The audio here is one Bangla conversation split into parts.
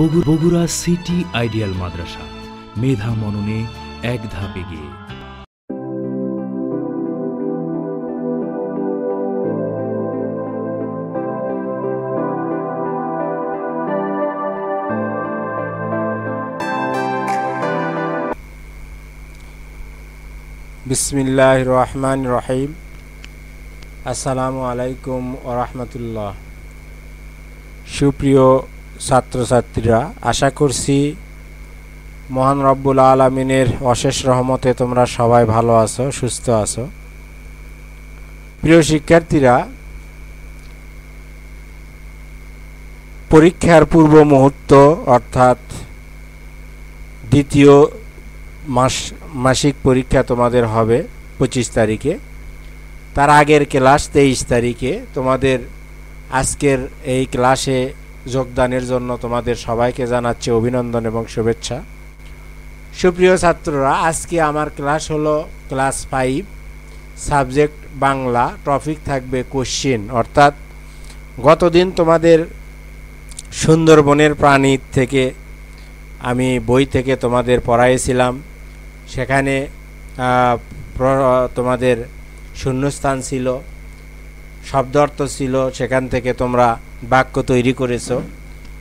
বগু- বগুড়া সিটি আইডিয়াল মাদ্রাসা। মেধা মননে এক ধাপ এগিয়ে। বিসমিল্লাহ রহমান রহিম। আসসালামু আলাইকুম ওরহমতুল্লাহ সুপ্রিয় ছাত্রছাত্রীরা, আশা করছি মহান রব্বুল আলমিনের অশেষ রহমতে তোমরা সবাই ভালো আছো, সুস্থ আছো। প্রিয় শিক্ষার্থীরা, পরীক্ষার পূর্ব মুহূর্ত অর্থাৎ দ্বিতীয় মাস, মাসিক পরীক্ষা তোমাদের হবে পঁচিশ তারিখে। তার আগের ক্লাস তেইশ তারিখে। তোমাদের আজকের এই ক্লাসে যোগদানের জন্য তোমাদের সবাইকে জানাচ্ছি অভিনন্দন এবং শুভেচ্ছা। সুপ্রিয় ছাত্ররা, আজকে আমার ক্লাস হলো class five. Subject Bangla, topic থাকবে কোশ্চিন। অর্থাৎ গতদিন তোমাদের সুন্দরবনের প্রাণী থেকে আমি বই থেকে তোমাদের পড়াইছিলাম। সেখানে তোমাদের শূন্যস্থান ছিল শব্দ অর্থ ছিল, সেখান থেকে তোমরা বাক্য তৈরি করেছ।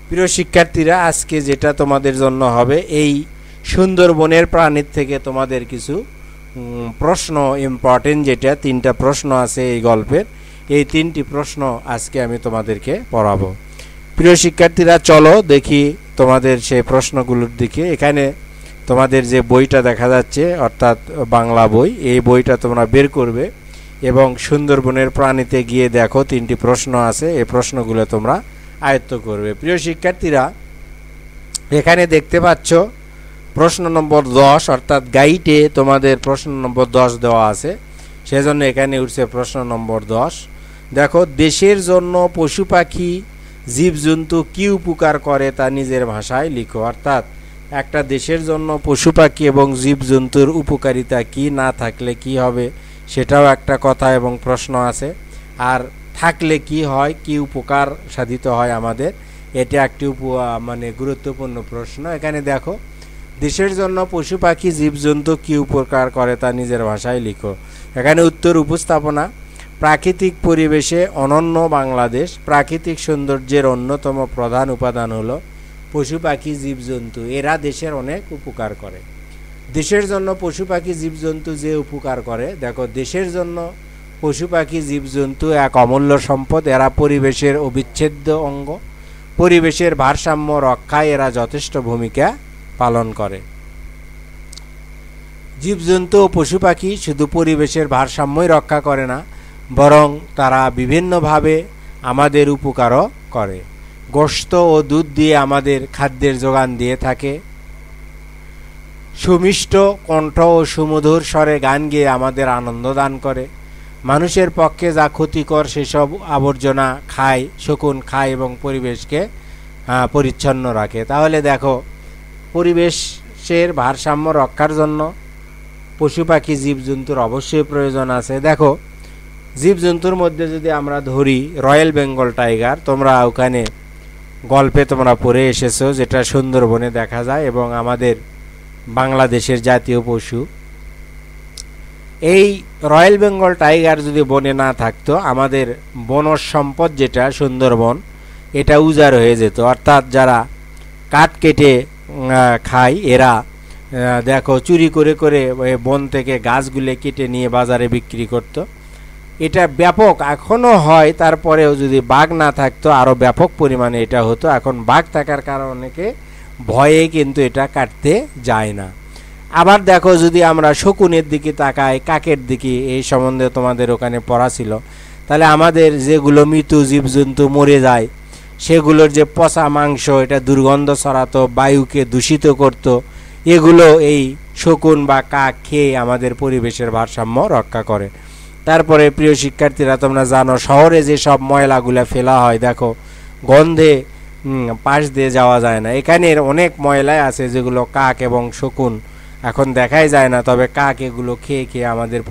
প্রিয় শিক্ষার্থীরা, আজকে যেটা তোমাদের জন্য হবে, এই সুন্দরবনের প্রাণীর থেকে তোমাদের কিছু প্রশ্ন ইম্পর্টেন্ট যেটা, তিনটা প্রশ্ন আছে এই গল্পের। এই তিনটি প্রশ্ন আজকে আমি তোমাদেরকে পড়াবো। প্রিয় শিক্ষার্থীরা, চলো দেখি তোমাদের সেই প্রশ্নগুলোর দিকে। এখানে তোমাদের যে বইটা দেখা যাচ্ছে, অর্থাৎ বাংলা বই, এই বইটা তোমরা বের করবে। এবং সুন্দরবনের প্রাণীতে গিয়ে দেখো, তিনটি প্রশ্ন আছে। এই প্রশ্নগুলো তোমরা আয়ত্ত করবে। প্রিয় শিক্ষার্থীরা, এখানে দেখতে পাচ্ছ, প্রশ্ন নম্বর দশ, অর্থাৎ গাইডে তোমাদের প্রশ্ন নম্বর দশ দেওয়া আছে। সেজন্য এখানে উঠছে প্রশ্ন নম্বর দশ। দেখো, দেশের জন্য পশু পাখি, জীবজন্তু কি উপকার করে তা নিজের ভাষায় লিখো। অর্থাৎ একটা দেশের জন্য পশু পাখি এবং জীবজন্তুর উপকারিতা কি, না থাকলে কি হবে? সেটাও একটা কথা এবং প্রশ্ন আছে। আর থাকলে কি হয়, কি উপকার সাধিত হয় আমাদের, এটা একটি মানে গুরুত্বপূর্ণ প্রশ্ন। এখানে দেখো, দেশের জন্য পশু পাখি, জীবজন্তু কি উপকার করে তা নিজের ভাষায় লিখো। এখানে উত্তর উপস্থাপনা, প্রাকৃতিক পরিবেশে অনন্য বাংলাদেশ, প্রাকৃতিক সৌন্দর্যের অন্যতম প্রধান উপাদান হলো পশু পাখি, জীবজন্তু। এরা দেশের অনেক উপকার করে। দেশের জন্য পশু পাখি, জীবজন্তু যে উপকার করে, দেখো, দেশের জন্য পশু পাখি, জীবজন্তু এক অমূল্য সম্পদ। এরা পরিবেশের অবিচ্ছেদ্য অঙ্গ। পরিবেশের ভারসাম্য রক্ষায় এরা যথেষ্ট ভূমিকা পালন করে। জীবজন্তু ও পশু পাখি শুধু পরিবেশের ভারসাম্যই রক্ষা করে না, বরং তারা বিভিন্নভাবে আমাদের উপকারও করে। গোশত ও দুধ দিয়ে আমাদের খাদ্যের যোগান দিয়ে থাকে। সুমিষ্ট কণ্ঠ ও সুমধুর স্বরে গান গেয়ে আমাদের আনন্দ দান করে। মানুষের পক্ষে যা ক্ষতিকর সেসব আবর্জনা খায়, শকুন খায় এবং পরিবেশকে পরিচ্ছন্ন রাখে। তাহলে দেখো, পরিবেশের ভারসাম্য রক্ষার জন্য পশু পাখি, জীবজন্তুর অবশ্যই প্রয়োজন আছে। দেখো, জীবজন্তুর মধ্যে যদি আমরা ধরি রয়্যাল বেঙ্গল টাইগার, তোমরা ওখানে গল্পে তোমরা পড়ে এসেছ, যেটা সুন্দরবনে দেখা যায় এবং আমাদের বাংলাদেশের জাতীয় পশু। এই রয়্যাল বেঙ্গল টাইগার যদি বনে না থাকতো, আমাদের বনজ সম্পদ যেটা, সুন্দরবন, এটা উজাড় হয়ে যেত। অর্থাৎ যারা কাঠ কেটে খায়, এরা দেখো, চুরি করে করে বন থেকে গাছগুলো কেটে নিয়ে বাজারে বিক্রি করত। এটা ব্যাপক। এখনও হয়, তারপরেও যদি বাঘ না থাকতো আরও ব্যাপক পরিমাণে এটা হতো। এখন বাঘ থাকার কারণে ভয়ে কিন্তু এটা কাটতে যায় না। আবার দেখো যদি আমরা শকুনের দিকে তাকাই, কাকের দিকে, এই সম্বন্ধে তোমাদের ওখানে পড়া ছিল, তাহলে আমাদের যেগুলো মৃত জীবজন্তু মরে যায়, সেগুলোর যে পচা মাংস, এটা দুর্গন্ধ ছড়াতো, বায়ুকে দূষিত করত, এগুলো এই শকুন বা কাক খেয়ে আমাদের পরিবেশের ভারসাম্য রক্ষা করে। তারপরে প্রিয় শিক্ষার্থীরা, তোমরা জানো, শহরে যে সব ময়লাগুলো ফেলা হয়, দেখো, গন্ধে পাশ দিয়ে যাওয়া যায় না। এখানের অনেক ময়লাই আছে যেগুলো কাক এবং শকুন এখন দেখাই যায় না, তবে কাক এগুলো খেয়ে খেয়ে আমাদের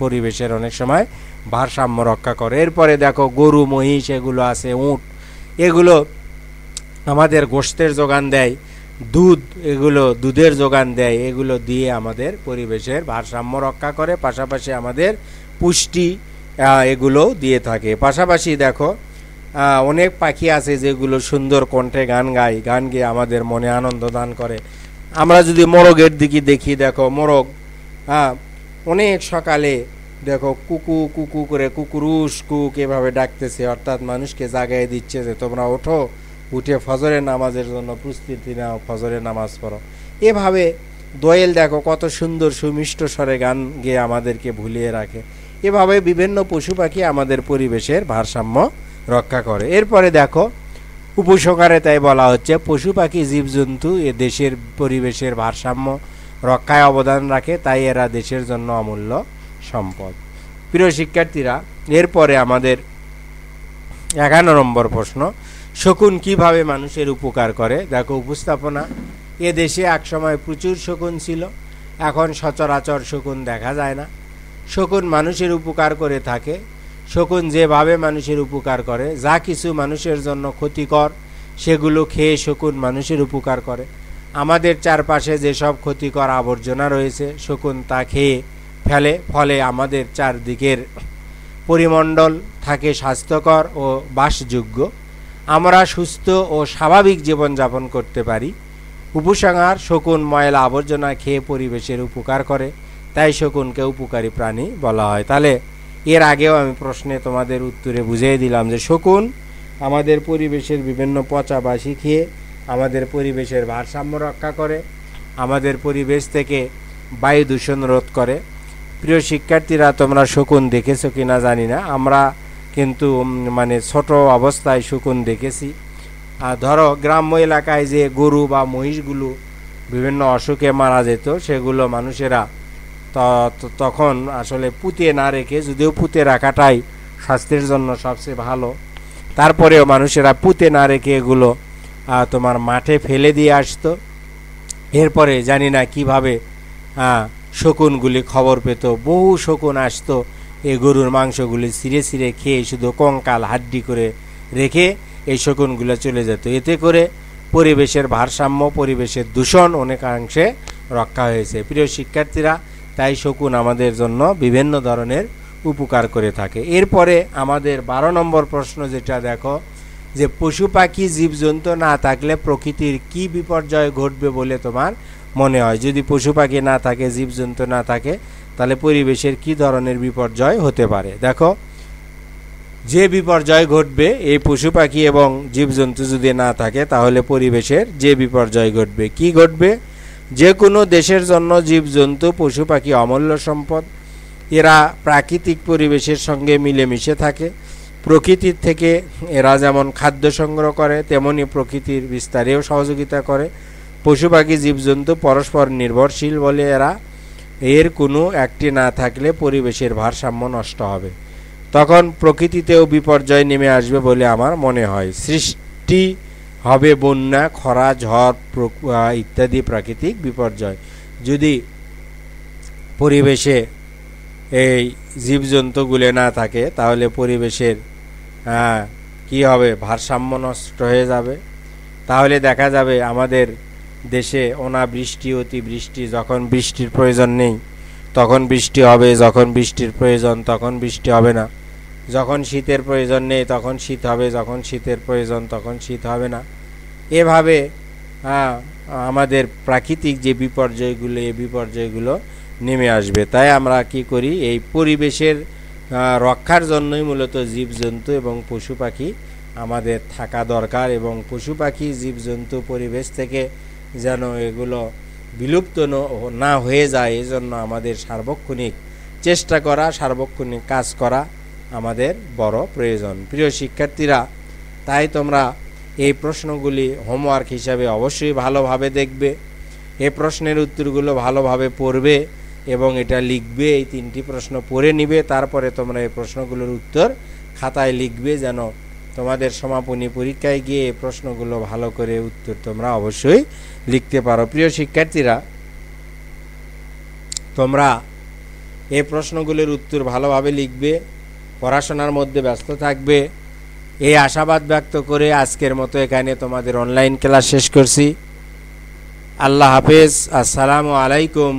পরিবেশের অনেক সময় ভারসাম্য রক্ষা করে। এরপরে দেখো গরু, মহিষ এগুলো আছে, উট, এগুলো আমাদের গোষ্ঠের যোগান দেয়, দুধ এগুলো দুধের যোগান দেয়, এগুলো দিয়ে আমাদের পরিবেশের ভারসাম্য রক্ষা করে, পাশাপাশি আমাদের পুষ্টি এগুলো দিয়ে থাকে। পাশাপাশি দেখো অনেক পাখি আছে যেগুলো সুন্দর কণ্ঠে গান গায়, গান গেয়ে আমাদের মনে আনন্দ দান করে। আমরা যদি মোরগের দিকে দেখি, দেখো, মোরগ হ্যাঁ অনেক সকালে, দেখো, কুকু কুকু করে কুকুরুস কুক এভাবে ডাকতেছে, অর্থাৎ মানুষকে জাগাই দিচ্ছে যে, তোমরা ওঠো, উঠে ফজরের নামাজের জন্য প্রস্তুতি নাও, ফজরের নামাজ পড়ো। এভাবে দোয়েল, দেখো, কত সুন্দর সুমিষ্ট স্বরে গান গেয়ে আমাদেরকে ভুলিয়ে রাখে। এভাবে বিভিন্ন পশু পাখি আমাদের পরিবেশের ভারসাম্য রক্ষা করে। এরপরে দেখো, উপসংহারে তাই বলা হচ্ছে, পশু পাখি, জীবজন্তু এ দেশের পরিবেশের ভারসাম্য রক্ষায় অবদান রাখে, তাই এরা দেশের জন্য অমূল্য সম্পদ। প্রিয় শিক্ষার্থীরা, এরপরে আমাদের এগারো নম্বর প্রশ্ন, শকুন কীভাবে মানুষের উপকার করে? দেখো উপস্থাপনা, এ দেশে একসময় প্রচুর শকুন ছিল, এখন সচরাচর শকুন দেখা যায় না। শকুন মানুষের উপকার করে থাকে শকুন যেভাবে মানুষের উপকার করে, যা কিছু মানুষের জন্য ক্ষতিকর, সেগুলো খেয়ে শকুন মানুষের উপকার করে। আমাদের চারপাশে যেসব ক্ষতিকর আবর্জনা রয়েছে, শকুন তা খেয়ে ফেলে, ফলে আমাদের চারদিকের পরিমণ্ডল থাকে স্বাস্থ্যকর ও বাসযোগ্য। আমরা সুস্থ ও স্বাভাবিক জীবনযাপন করতে পারি। উপসংহার, শকুন ময়লা আবর্জনা খেয়ে পরিবেশের উপকার করে, তাই শকুনকে উপকারী প্রাণী বলা হয়। তাহলে এর আগেও আমি প্রশ্নে তোমাদের উত্তরে বুঝিয়ে দিলাম যে শকুন আমাদের পরিবেশের বিভিন্ন পচা বাসি খেয়ে আমাদের পরিবেশের ভারসাম্য রক্ষা করে, আমাদের পরিবেশ থেকে বায়ু দূষণ রোধ করে। প্রিয় শিক্ষার্থীরা, তোমরা শকুন দেখেছ কি না জানি না। আমরা কিন্তু মানে ছোট অবস্থায় শকুন দেখেছি। আর ধরো, গ্রাম্য এলাকায় যে গরু বা মহিষগুলো বিভিন্ন অসুখে মারা যেত, সেগুলো মানুষেরা তখন আসলে পুঁতে না রেখে যদিও পুঁতে রাখাটাই স্বাস্থ্যের জন্য সবচেয়ে ভালো। তারপরেও মানুষেরা পুঁতে না রেখে এগুলো তোমার মাঠে ফেলে দিয়ে আসতো। এরপরে জানি না কীভাবে শকুনগুলি খবর পেত। বহু শকুন আসতো এই গরুর মাংসগুলি ছিঁড়ে ছিঁড়ে খেয়ে শুধু কঙ্কাল, হাড্ডি করে রেখে এই শকুনগুলো চলে যেত। এতে করে পরিবেশের ভারসাম্য, পরিবেশের দূষণ অনেকাংশে রক্ষা হয়েছে। প্রিয় শিক্ষার্থীরা তাই শকুন আমাদের জন্য বিভিন্ন ধরনের উপকার করে থাকে। এরপরে আমাদের বারো নম্বর প্রশ্ন যেটা দেখো, যে পশু পাখি, জীবজন্তু না থাকলে প্রকৃতির কি বিপর্যয় ঘটবে বলে তোমার মনে হয়? যদি পশু পাখি না থাকে, জীবজন্তু না থাকে, তাহলে পরিবেশের কি ধরনের বিপর্যয় হতে পারে? দেখো, যে বিপর্যয় ঘটবে, এই পশু পাখি এবং জীবজন্তু যদি না থাকে, তাহলে পরিবেশের যে বিপর্যয় ঘটবে, কি ঘটবে? যে কোনো দেশের জন্য জীবজন্তু, পশু পাখি, অমূল্য সম্পদ। এরা প্রাকৃতিক পরিবেশের সঙ্গে মিলেমিশে থাকে। প্রকৃতির থেকে এরা যেমন খাদ্য সংগ্রহ করে, তেমনি প্রকৃতির বিস্তারেও সহযোগিতা করে। পশু পাখি, জীবজন্তু পরস্পর নির্ভরশীল বলে এরা। এর কোনো একটি না থাকলে পরিবেশের ভারসাম্য নষ্ট হবে। তখন প্রকৃতিতেও বিপর্যয় নেমে আসবে বলে আমার মনে হয়। সৃষ্টি হবে বন্যা, খরা, ঝড় ইত্যাদি প্রাকৃতিক বিপর্যয়। যদি পরিবেশে এই জীবজন্তুগুলো না থাকে, তাহলে পরিবেশের কি হবে? ভারসাম্য নষ্ট হয়ে যাবে। তাহলে দেখা যাবে আমাদের দেশে অনাবৃষ্টি, অতিবৃষ্টি, যখন বৃষ্টির প্রয়োজন নেই, তখন বৃষ্টি হবে, যখন বৃষ্টির প্রয়োজন, তখন বৃষ্টি হবে না। যখন শীতের প্রয়োজন নেই, তখন শীত হবে, যখন শীতের প্রয়োজন, তখন শীত হবে না। এভাবে আমাদের প্রাকৃতিক যে বিপর্যয়গুলো এই বিপর্যয়গুলো নেমে আসবে। তাই আমরা কি করি? এই পরিবেশের রক্ষার জন্যই মূলত জীবজন্তু এবং পশু পাখি আমাদের থাকা দরকার এবং পশু পাখি, জীবজন্তু পরিবেশ থেকে যেন এগুলো বিলুপ্ত না হয়ে যায়, এজন্য আমাদের সার্বক্ষণিক চেষ্টা করা, সার্বক্ষণিক কাজ করা আমাদের বড় প্রয়োজন। প্রিয় শিক্ষার্থীরা, তাই তোমরা এই প্রশ্নগুলি হোমওয়ার্ক হিসাবে অবশ্যই ভালোভাবে দেখবে, এ প্রশ্নের উত্তরগুলো ভালোভাবে পড়বে এবং এটা লিখবে, এই তিনটি প্রশ্ন পড়ে নিবে, তারপরে তোমরা এই প্রশ্নগুলোর উত্তর খাতায় লিখবে যেন তোমাদের সমাপনী পরীক্ষায় গিয়ে এই প্রশ্নগুলো ভালো করে উত্তর তোমরা অবশ্যই লিখতে পারো। প্রিয় শিক্ষার্থীরা, তোমরা এই প্রশ্নগুলির উত্তর ভালোভাবে লিখবে পড়াশোনার মধ্যে ব্যস্ত থাকবে। এই আশাবাদ ব্যক্ত করে আজকের মতো এখানে তোমাদের অনলাইন ক্লাস শেষ করছি। আল্লাহ হাফেজ। আসসালামু আলাইকুম।